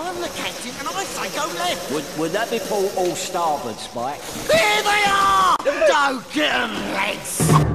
I'm the captain, and I say go left. Would, would that be port all starboard, Spike? Here they are! Don't get them, lads!